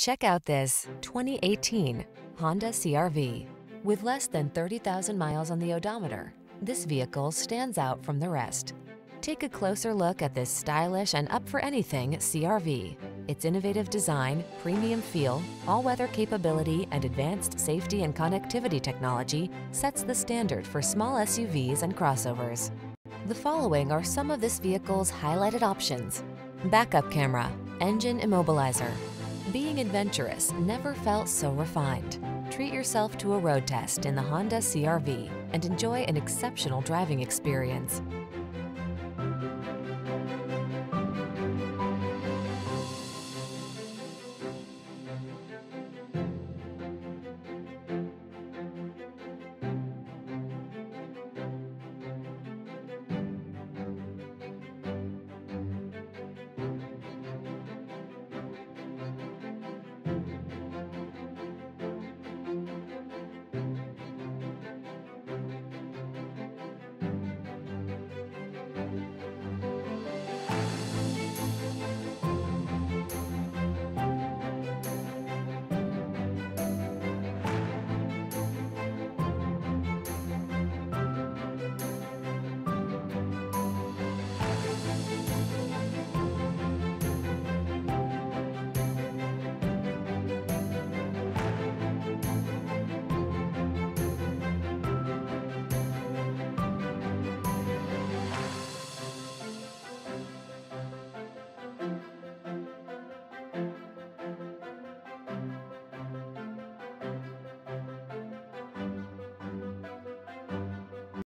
Check out this 2018 Honda CRV. With less than 30,000 miles on the odometer, this vehicle stands out from the rest. Take a closer look at this stylish and up-for-anything CRV. Its innovative design, premium feel, all-weather capability, and advanced safety and connectivity technology sets the standard for small SUVs and crossovers. The following are some of this vehicle's highlighted options. Backup camera, engine immobilizer. Being adventurous never felt so refined. Treat yourself to a road test in the Honda CRV and enjoy an exceptional driving experience.